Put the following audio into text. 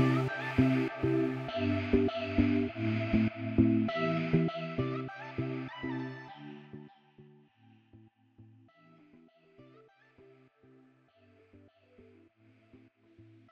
Música